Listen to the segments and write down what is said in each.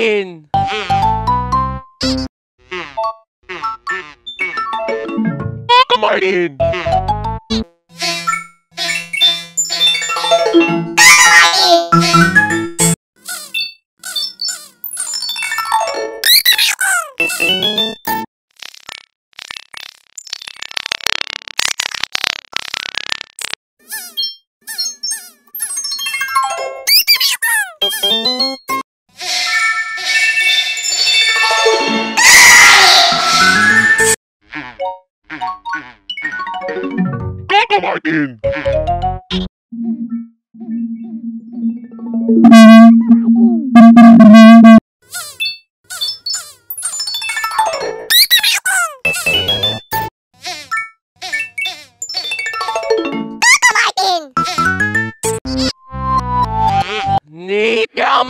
Coco Martin! end. Need your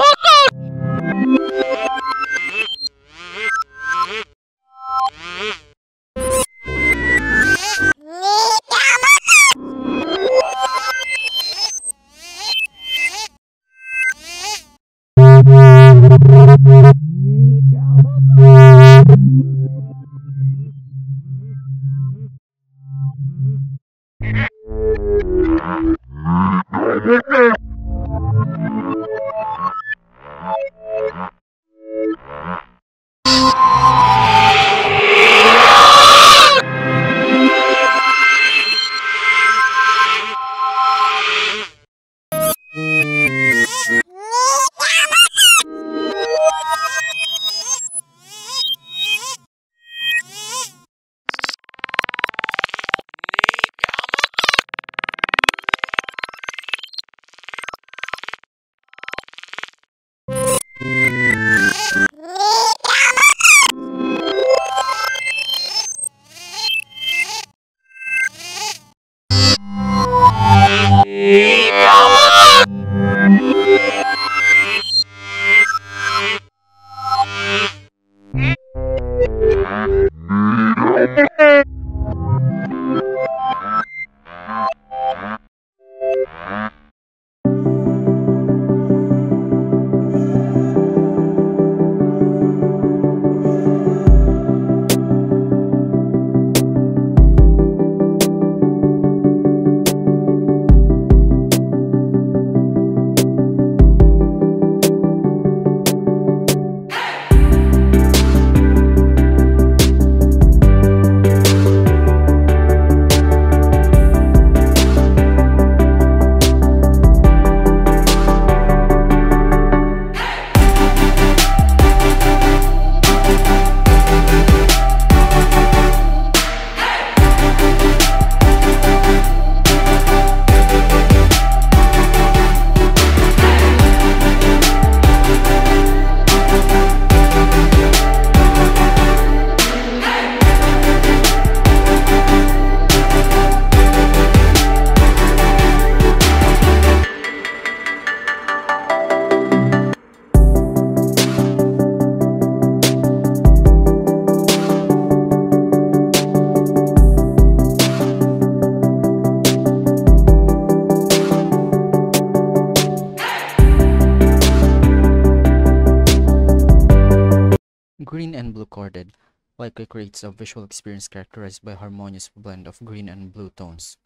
Green and blue chorded likely creates a visual experience characterized by harmonious blend of green and blue tones.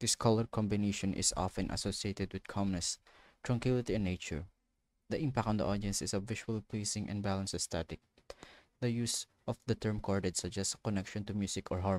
This color combination is often associated with calmness, tranquility, and nature. The impact on the audience is a visually pleasing and balanced aesthetic. The use of the term chorded suggests a connection to music or harmony